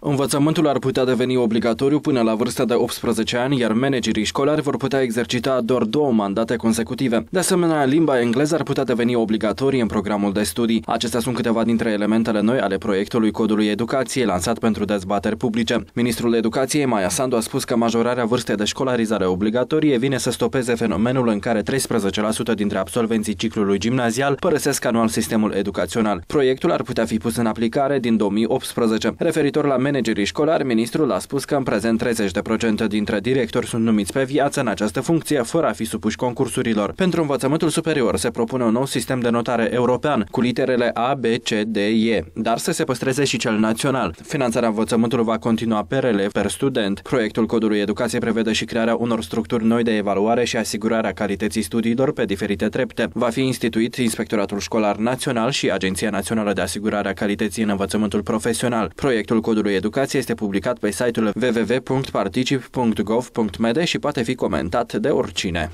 Învățământul ar putea deveni obligatoriu până la vârsta de 18 ani, iar managerii școlari vor putea exercita doar două mandate consecutive. De asemenea, limba engleză ar putea deveni obligatorie în programul de studii. Acestea sunt câteva dintre elementele noi ale proiectului Codului Educației lansat pentru dezbateri publice. Ministrul Educației, Maia Sandu, a spus că majorarea vârstei de școlarizare obligatorie vine să stopeze fenomenul în care 13% dintre absolvenții ciclului gimnazial părăsesc anual sistemul educațional. Proiectul ar putea fi pus în aplicare din 2018. Referitor la managerii școlari, ministrul a spus că în prezent 30% dintre directori sunt numiți pe viață în această funcție, fără a fi supuși concursurilor. Pentru învățământul superior se propune un nou sistem de notare european, cu literele A, B, C, D, E, dar să se păstreze și cel național. Finanțarea învățământului va continua per elev, per student. Proiectul Codului Educației prevede și crearea unor structuri noi de evaluare și asigurarea calității studiilor pe diferite trepte. Va fi instituit Inspectoratul Școlar Național și Agenția Națională de Asigurare a Calității în Învățământul Profesional. Proiectul Codului Educație este publicat pe site-ul www.particip.gov.md și poate fi comentat de oricine.